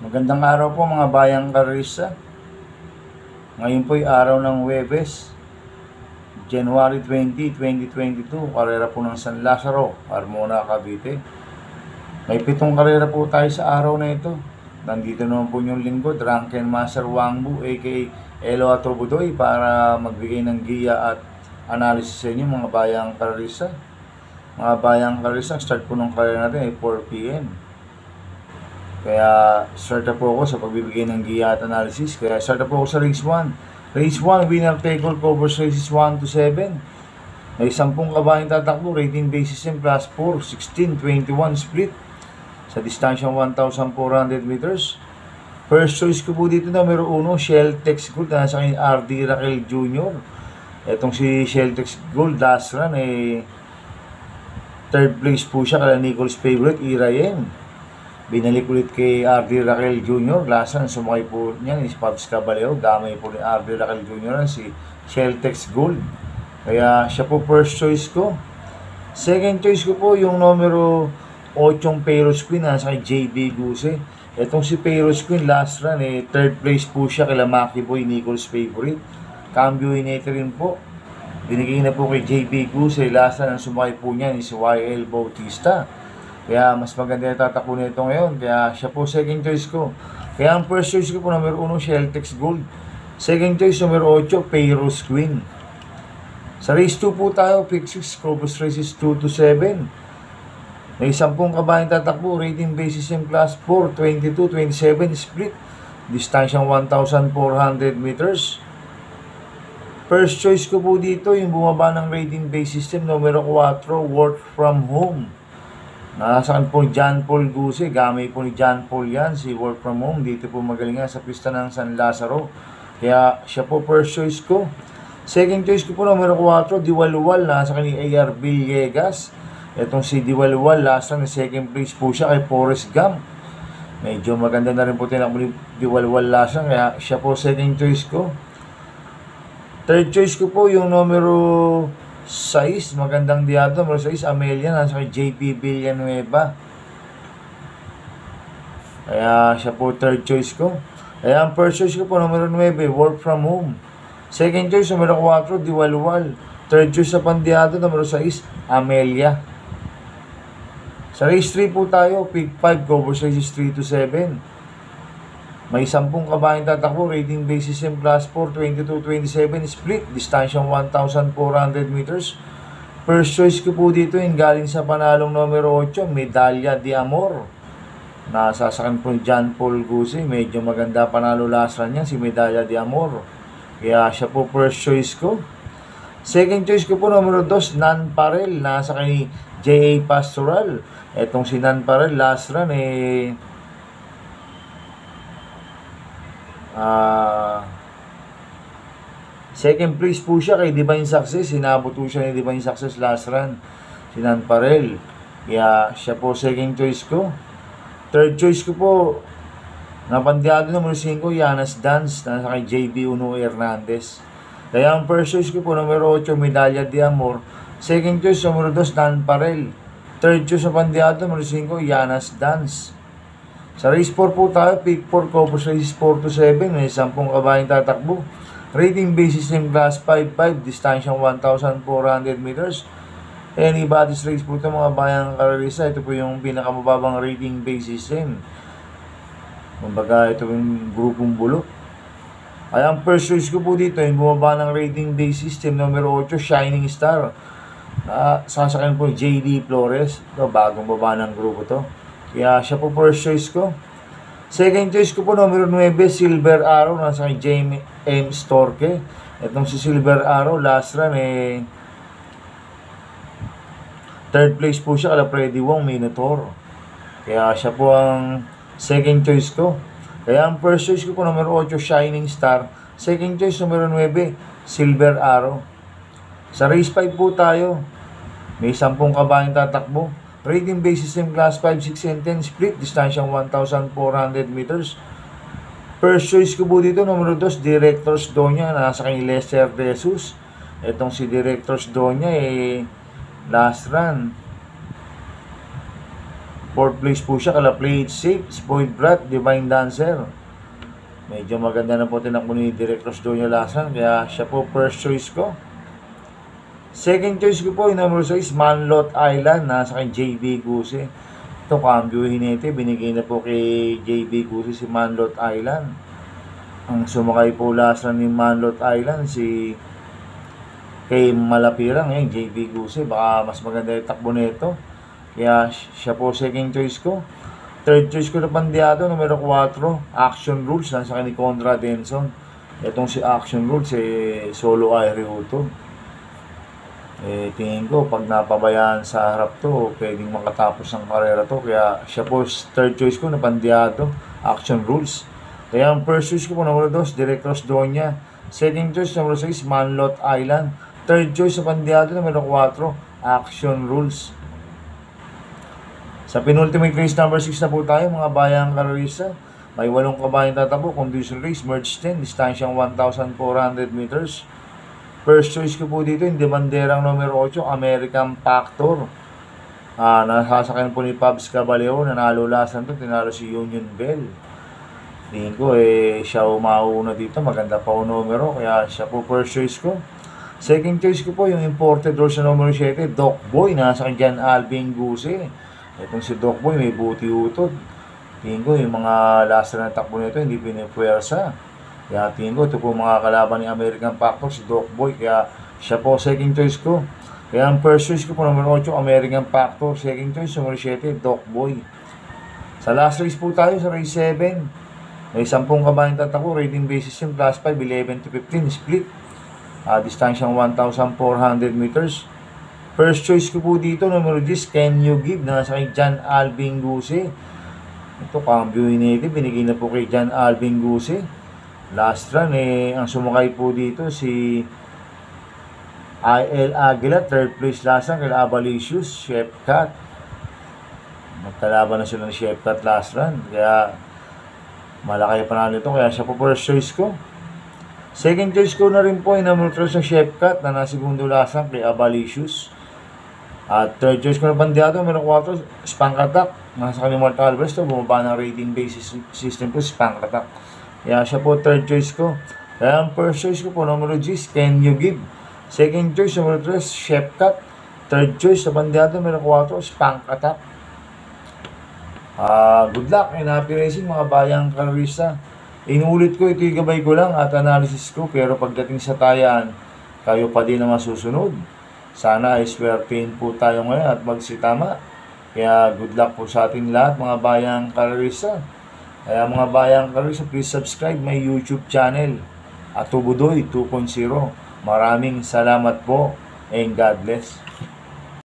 Magandang araw po mga bayang karisa. Ngayon po ay araw ng Webes, January 20, 2022, karera po ng San Lazaro, Armona, Cavite. May pitong karera po tayo sa araw na ito. Nandito naman po yung linggo, Drunken Master Wangbu, aka Elo Atrobudoy, para magbigay ng giya at analysis sa inyo mga bayang karisa. Mga bayang karisa, start po ng karera natin ay 4 p.m. Kaya start na po ako sa pagbibigay ng giya at analysis. Kaya start na po ako sa race 1. Race 1, winner take all covers races 1 to 7. May 10 kabayan tatakbo, rating basis M plus 4, 16, 21 split. Sa distansyang 1,400 meters. First choice ko po dito numero 1, Sheltex Gold. Nasa kanya RD Raquel Jr. Etong si Sheltex Gold, last run, eh, third place po siya kala Nichols favorite, Irayen. Binalik ulit kay RD Raquel Jr. Lasan, sumakay po niya ni Pabs Caballero. Gamay po ni RD Raquel Jr. si Sheltex Gold. Kaya siya po first choice ko. Second choice ko po yung numero 8 Payros Queen nasa kay JB Guse. Etong si Payros Queen last run eh third place po siya kay Maki Boy Nichols favorite. Cambio Inete rin po. Binigay na po kay JB Guse last run ang sumakay po niya ni si YL Bautista. Kaya mas maganda yung tatakbo nito ngayon. Kaya siya po second choice ko. Kaya ang first choice ko po number 1, Sheltex Gold. Second choice number 8, Payros Queen. Sa race 2 po tayo, pick 6, Cobus Races 2 to 7. May 10 kabayan tatakbo, rating basis in class 4, 22, 27 split. Distansyang 1,400 meters. First choice ko po dito, yung bumaba ng rating base system, numero 4, Work From Home. Nasaan po John Paul Guse, gamay po ni John Paul yan, si Work From Home. Dito po magaling nga sa pista ng San Lazaro. Kaya siya po first choice ko. Second choice ko po numero 4, Diwaluwal, nasa kanya AR Villegas. Itong si Diwaluwal, last na second place po siya kay Forrest Gump. Medyo maganda na rin po tinakbo ni Diwaluwal last na, kaya siya po second choice ko. Third choice ko po yung numero 6, magandang diado, numero 6, Amelia, nasa kay JP Villanueva. Kaya siya po third choice ko. Kaya ang first choice ko po, numero 9, Work From Home. Second choice, numero 4, Diwalwal. Third choice sa pandiado, numero 6, Amelia. Sa race 3 po tayo, pick 5, covers races 3 to 7. May 10 kabayan tatakbo, rating basis in plus 4, 22-27 split, distansyang 1,400 meters. First choice ko po dito yung galing sa panalong numero 8, Medalya de Amor. Nasasakan po ni John Paul Guse, medyo maganda panalo last run niya, si Medalya de Amor. Kaya siya po first choice ko. Second choice ko po numero 2, Nan Parel, nasa kay J.A. Pastoral. Etong si Nan Parel, last run eh, Ah, second place po siya kay Divine Success. Sinabot po siya ni Divine Success last run. Si Nan. Kaya siya po second choice ko. Third choice ko po, napandiado numero 5, Yanas Dance. Nasa kay JB Uno Hernandez. Kaya ang first choice ko po, numero 8, Medalya de Amor. Second choice, numero 2, Nan Parel. Third choice sa pandiado, numero 5, Yanas Dance. Sa race 4 po tayo, pick 4, covers races 4 to 7, may 10 kabayan tatakbo. Rating basis in class 5-5, distansyang 1,400 meters. Anybody's race po ito mga bayang kararisa. Ito po yung pinakamababang rating basis system. Kumbaga ito yung grupong bulok. Ay ang first choice ko po dito, yung bumaba ng rating base system numero 8, Shining Star. Uh, sasakyan po JD Flores. Ito, bagong baba ng grupo to. Kaya siya po first choice ko. Second choice ko po, numero 9, Silver Arrow. Nasa kay Jamie M. Storke. Itong si Silver Arrow, last run eh, third place po siya kala Freddy Wong Minotaur. Kaya siya po ang second choice ko. Kaya ang first choice ko po, numero 8, Shining Star. Second choice, numero 9, Silver Arrow. Sa race 5 po tayo. May 10 kabayan tatakbo. Rating basis in class 5, 6, and 10 split. Distansyang 1,400 meters. First choice ko po dito, numero 2, Directors Donya. Nasa kay Lester De Jesus. Itong si Directors Donya, eh, last run. Fourth place po siya, kala play it safe, Spoiled Brat, Divine Dancer. Medyo maganda na po tinakbo ni Director Donya Lasan, kaya siya po first choice ko. Second choice ko po, yung number 6, Manlot Island, nasa kay JB Guse. Ito, cambio hinete, binigay na po kay JB Guse si Manlot Island. Ang sumakay po last ni Manlot Island, si kay Malapirang, eh, JB Guse. Baka mas maganda yung takbo nito. Kaya siya po second choice ko. Third choice ko na pandiado, numero 4, Action Rules, nasa kay ni Conrad Denson. Itong si Action Rules, eh, solo Irie Uto. Eh, tingin ko, pag napabayaan sa harap to, pwedeng makatapos ng karera to. Kaya siya po, third choice ko na pandiado, Action Rules. Kaya ang first choice ko po, numero 2, Directors Donya. Second choice, numero 6, Manlot Island. Third choice pandiado, numero 4, Action Rules. Sa penultimate race number 6 na po tayo, mga bayang karerisa. May walong kabayang tatakbo, condition race, merge 10, distansyang 1,400 meters. First choice ko po dito, yung demanderang numero 8, American Factor. Ah, nasasakyan po ni Pabs Caballero, nanalo lasan to, tinalo si Union Bell. Tingin ko, eh, siya umauna dito, maganda pa o numero, kaya siya po first choice ko. Second choice ko po, yung imported roll sa numero 7, Doc Boy, nasa kay Jan Alvin Guse. Itong si Doc Boy, may buti utod. Tingin ko, yung mga last na takbo nito, hindi pinipwersa. Kaya tingin ko, ito po mga kalaban ni American Factor, si Doc Boy. Kaya siya po second choice ko. Kaya ang first choice ko po, numero 8, American Factor. Second choice, numero 7, Doc Boy. Sa last race po tayo, sa race 7. May 10 kabayan tatakbo, rating basis yung plus 5, 11 to 15, split. Uh, distansyang 1,400 meters. First choice ko po dito, numero 10, Can You Give, nasa kay John Alvin Guse. Ito, cambio initi, binigay na po kay John Alvin Guse. Last run, eh, ang sumakay po dito si IL Aguila, third place last run, kay Abalicious, Chef Cat. Magkalaban na sila ng Chef Cat last run, kaya malaki pa na nito, kaya siya po first choice ko. Second choice ko na rin po ay number 3 sa Chef Cat na nasa segundo lasang kay Abalicious. At third choice ko na bandiado, meron 4, Spank Attack. Nasa kanyang Mortal Alvarez to, bumaba ng rating basis system ko, Spank Attack. Kaya siya po third choice ko. Kaya ang first choice ko po, numero G, Can You Give? Second choice, numero 3, Chef Cat. Third choice sa bandiado, meron 4, Spank Attack. Ah, good luck and happy racing mga bayang karista. Inulit ko, ito gabay ko lang at analysis ko, pero pagdating sa tayan, kayo pa din ang masusunod. Sana ay swertein po tayo ngayon at magsitama. Kaya good luck po sa ating lahat mga bayang karista. Kaya mga bayang karista, please subscribe my YouTube channel at Tubudoy 2.0. Maraming salamat po and God bless.